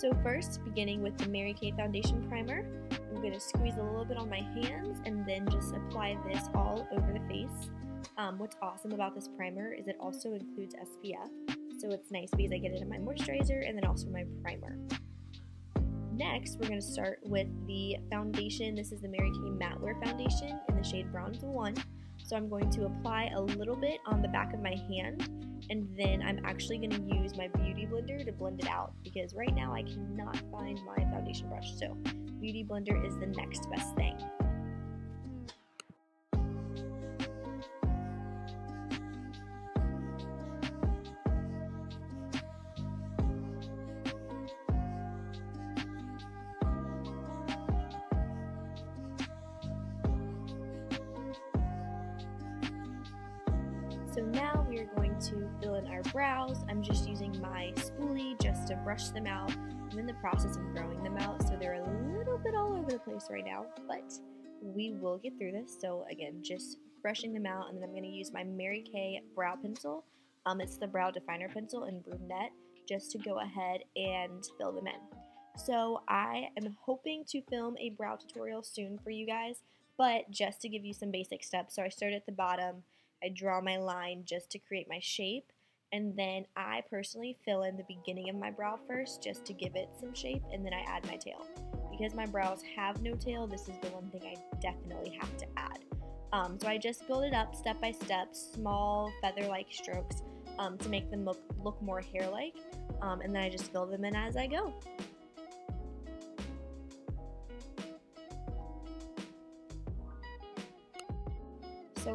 So first, beginning with the Mary Kay Foundation Primer, I'm going to squeeze a little bit on my hands and then just apply this all over the face. Um, what's awesome about this primer is it also includes SPF, so it's nice because I get it in my moisturizer and then also my primer. Next, we're going to start with the foundation. This is the Mary Kay Matte Wear Foundation in the shade Bronze 1. So I'm going to apply a little bit on the back of my hand and then I'm actually going to use my Beauty Blender to blend it out because right now I cannot find my foundation brush. So Beauty Blender is the next best thing. So now we are going to fill in our brows. I'm just using my spoolie just to brush them out. I'm in the process of growing them out, so they're a little bit all over the place right now, but we will get through this. So again, just brushing them out, and then I'm going to use my Mary Kay brow pencil. Um, it's the brow definer pencil in brunette, just to go ahead and fill them in. So I am hoping to film a brow tutorial soon for you guys, but just to give you some basic steps. So I start at the bottom, I draw my line just to create my shape and then I personally fill in the beginning of my brow first just to give it some shape and then I add my tail. Because my brows have no tail, this is the one thing I definitely have to add. Um, so I just build it up step by step, small feather-like strokes um, to make them look, look more hair-like um, and then I just fill them in as I go.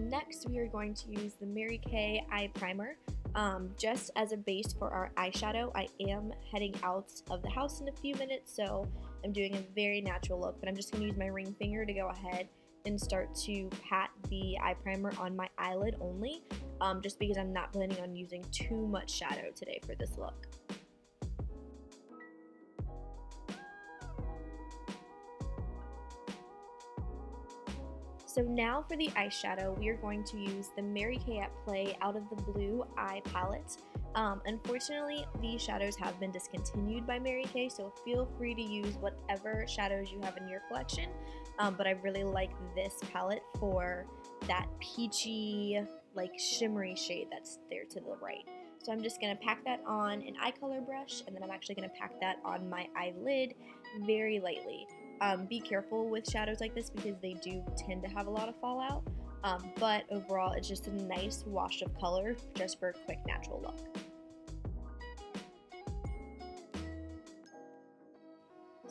Next we are going to use the Mary Kay Eye Primer. Um, just as a base for our eyeshadow, I am heading out of the house in a few minutes, so I'm doing a very natural look, but I'm just going to use my ring finger to go ahead and start to pat the eye primer on my eyelid only, um, just because I'm not planning on using too much shadow today for this look. So now for the eyeshadow, we are going to use the Mary Kay at Play Out of the Blue Eye Palette. Um, unfortunately, these shadows have been discontinued by Mary Kay, so feel free to use whatever shadows you have in your collection. Um, but I really like this palette for that peachy, like shimmery shade that's there to the right. So I'm just going to pack that on an eye color brush, and then I'm actually going to pack that on my eyelid very lightly. Um, be careful with shadows like this because they do tend to have a lot of fallout. Um, but overall, it's just a nice wash of color just for a quick natural look.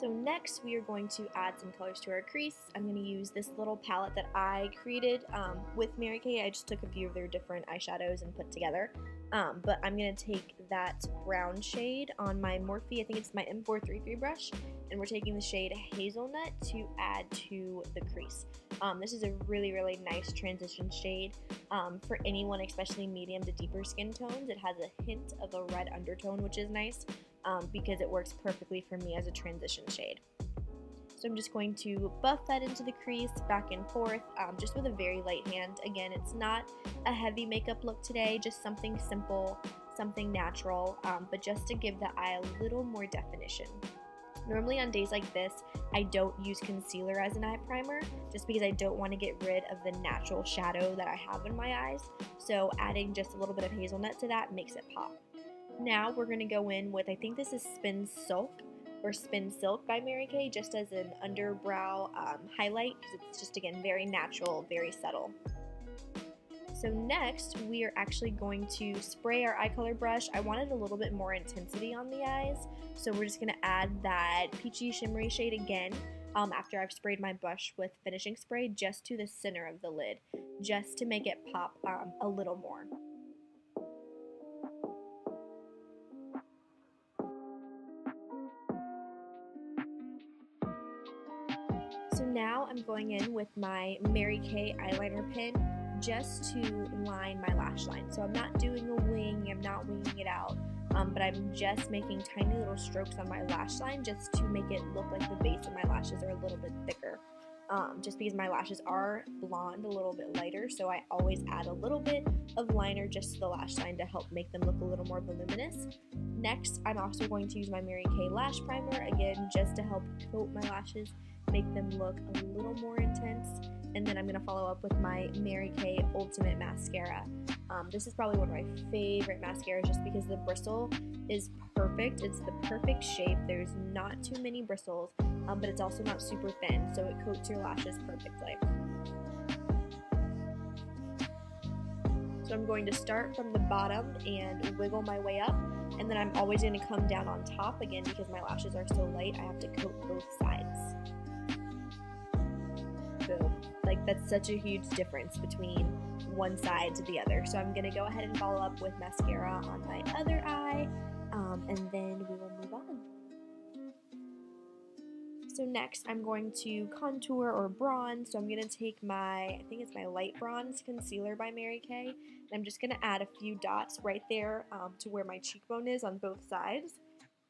So next we are going to add some colors to our crease. I'm going to use this little palette that I created um, with Mary Kay. I just took a few of their different eyeshadows and put together. Um, but I'm going to take that brown shade on my Morphe, I think it's my M433 brush, and we're taking the shade Hazelnut to add to the crease. Um, this is a really, really nice transition shade um, for anyone, especially medium to deeper skin tones. It has a hint of a red undertone, which is nice um, because it works perfectly for me as a transition shade. So I'm just going to buff that into the crease back and forth um, just with a very light hand. Again, it's not a heavy makeup look today, just something simple, something natural, um, but just to give the eye a little more definition. Normally on days like this, I don't use concealer as an eye primer just because I don't want to get rid of the natural shadow that I have in my eyes. So adding just a little bit of hazelnut to that makes it pop. Now we're going to go in with, I think this is Spin Silk or Spin Silk by Mary Kay just as an underbrow um, highlight because it's just again very natural, very subtle. So next, we are actually going to spray our eye color brush. I wanted a little bit more intensity on the eyes, so we're just going to add that peachy shimmery shade again um, after I've sprayed my brush with finishing spray just to the center of the lid, just to make it pop um, a little more. I'm going in with my Mary Kay eyeliner pen just to line my lash line. So I'm not doing a wing, I'm not winging it out, um, but I'm just making tiny little strokes on my lash line just to make it look like the base of my lashes are a little bit thicker. um, just because my lashes are blonde, a little bit lighter. So I always add a little bit of liner just to the lash line to help make them look a little more voluminous. Next, I'm also going to use my Mary Kay Lash Primer, again, just to help coat my lashes, make them look a little more intense. And then I'm going to follow up with my Mary Kay Ultimate Mascara. Um, this is probably one of my favorite mascaras just because the bristle is perfect. It's the perfect shape. There's not too many bristles, um, but it's also not super thin, so it coats your lashes perfectly. So I'm going to start from the bottom and wiggle my way up, and then I'm always going to come down on top again because my lashes are so light. I have to coat both sides. Like that's such a huge difference between one side to the other. So I'm going to go ahead and follow up with mascara on my other eye, um, and then we will move on. So next I'm going to contour or bronze. So I'm going to take my, I think it's my light bronze concealer by Mary Kay. And I'm just going to add a few dots right there um, to where my cheekbone is on both sides.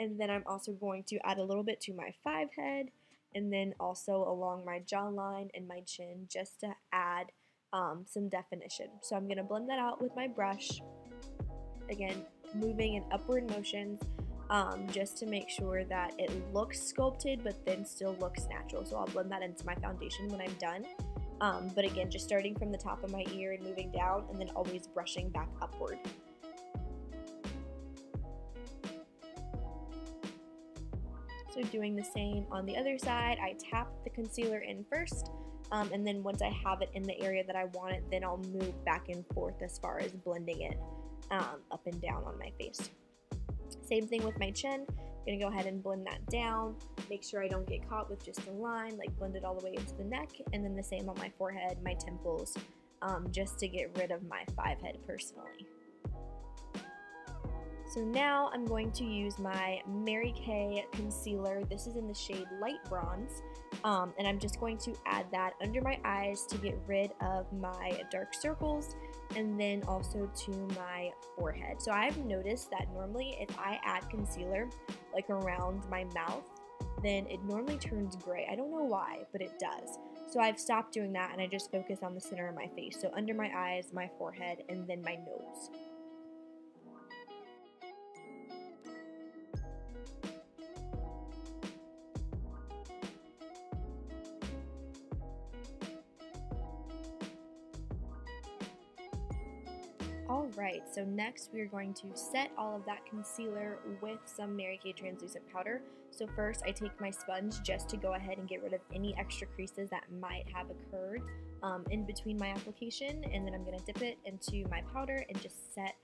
And then I'm also going to add a little bit to my five head and then also along my jawline and my chin just to add um, some definition. So I'm going to blend that out with my brush. Again, moving in upward motions um, just to make sure that it looks sculpted but then still looks natural. So I'll blend that into my foundation when I'm done. Um, but again, just starting from the top of my ear and moving down and then always brushing back upward. So doing the same on the other side, I tap the concealer in first, um, and then once I have it in the area that I want it, then I'll move back and forth as far as blending it um, up and down on my face. Same thing with my chin. I'm gonna go ahead and blend that down. Make sure I don't get caught with just a line, like blend it all the way into the neck, and then the same on my forehead, my temples, um, just to get rid of my five head personally. So now I'm going to use my Mary Kay concealer. This is in the shade Light Bronze. Um, and I'm just going to add that under my eyes to get rid of my dark circles and then also to my forehead. So I've noticed that normally if I add concealer like around my mouth, then it normally turns gray. I don't know why, but it does. So I've stopped doing that and I just focus on the center of my face. So under my eyes, my forehead, and then my nose. Alright, so next we are going to set all of that concealer with some Mary Kay translucent powder. So first I take my sponge just to go ahead and get rid of any extra creases that might have occurred um, in between my application and then I'm going to dip it into my powder and just set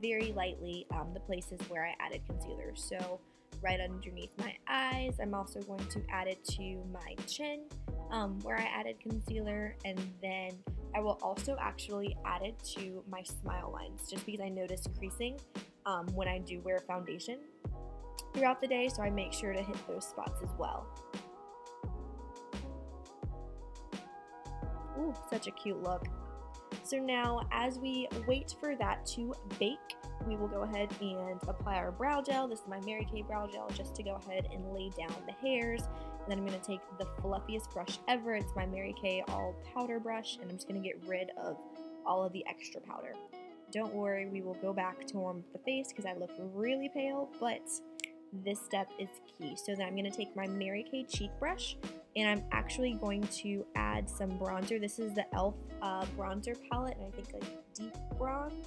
very lightly um, the places where I added concealer. So right underneath my eyes, I'm also going to add it to my chin um, where I added concealer and then I will also actually add it to my smile lines just because I notice creasing um, when I do wear foundation throughout the day, so I make sure to hit those spots as well. Ooh, such a cute look. So now, as we wait for that to bake, we will go ahead and apply our brow gel. This is my Mary Kay brow gel just to go ahead and lay down the hairs and then I'm going to take the fluffiest brush ever. It's my Mary Kay All Powder Brush, and I'm just going to get rid of all of the extra powder. Don't worry, we will go back to warm the face because I look really pale, but this step is key. So then I'm going to take my Mary Kay cheek brush and I'm actually going to add some bronzer. This is the e.l.f. Uh, bronzer palette and I think like deep bronze.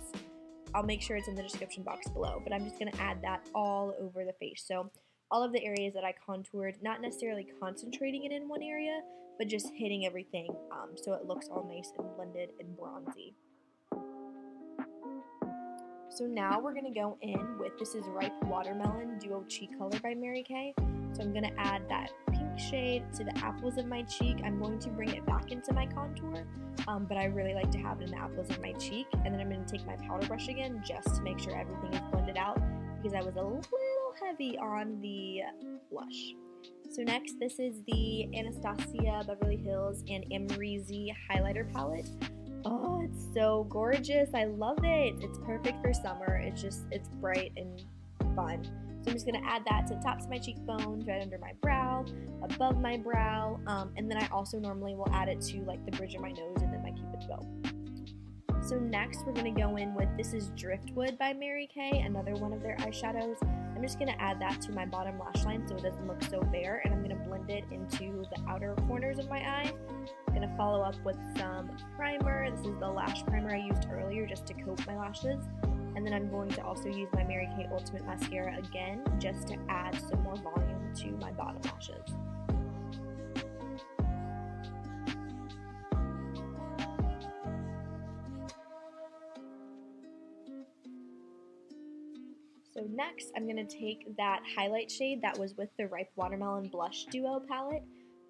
I'll make sure it's in the description box below, but I'm just going to add that all over the face. So all of the areas that I contoured, not necessarily concentrating it in one area, but just hitting everything um, so it looks all nice and blended and bronzy. So now we're going to go in with, this is Ripe Watermelon Duo Cheek Color by Mary Kay. So I'm going to add that pink shade to the apples of my cheek. I'm going to bring it back into my contour, um, but I really like to have it in the apples of my cheek. And then I'm going to take my powder brush again just to make sure everything is blended out because I was a little heavy on the blush. So next, this is the Anastasia Beverly Hills and Amrezy highlighter palette. Oh, it's so gorgeous. I love it. It's perfect for summer. It's just, it's bright and fun. So I'm just gonna add that to the tops of my cheekbones, right under my brow, above my brow, um, and then I also normally will add it to like the bridge of my nose and then my cupid's bow. So next we're gonna go in with this is Driftwood by Mary Kay, another one of their eyeshadows. I'm just gonna add that to my bottom lash line so it doesn't look so bare, and I'm gonna blend it into the outer corners of my eye. I'm gonna follow up with some primer. This is the lash primer I used earlier just to coat my lashes. And then I'm going to also use my Mary Kay Ultimate Mascara again just to add some more volume to my bottom lashes. Next, I'm going to take that highlight shade that was with the Ripe Watermelon Blush Duo palette,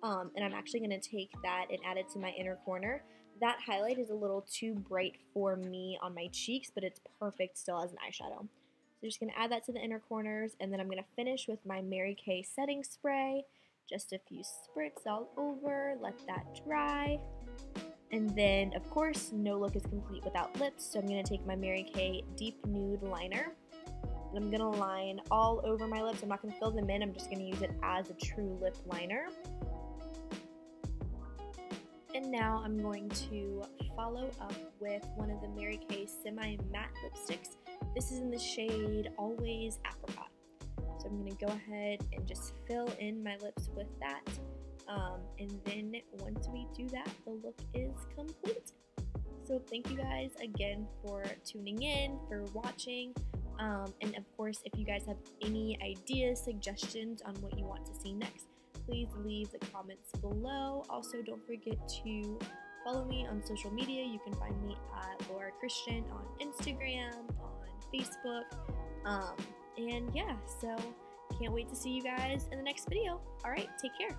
um, and I'm actually going to take that and add it to my inner corner. That highlight is a little too bright for me on my cheeks, but it's perfect still as an eyeshadow. So just going to add that to the inner corners, and then I'm going to finish with my Mary Kay setting spray. Just a few spritz all over, let that dry. And then, of course, no look is complete without lips, so I'm going to take my Mary Kay Deep Nude Liner and I'm going to line all over my lips. I'm not going to fill them in. I'm just going to use it as a true lip liner. And now I'm going to follow up with one of the Mary Kay Semi Matte Lipsticks. This is in the shade Always Apricot. So I'm going to go ahead and just fill in my lips with that. Um, and then once we do that, the look is complete. So thank you guys again for tuning in, for watching. Um, and of course, if you guys have any ideas, suggestions on what you want to see next, please leave the comments below. Also, don't forget to follow me on social media. You can find me at Llora Christian on Instagram, on Facebook. Um, and yeah, so can't wait to see you guys in the next video. All right, take care.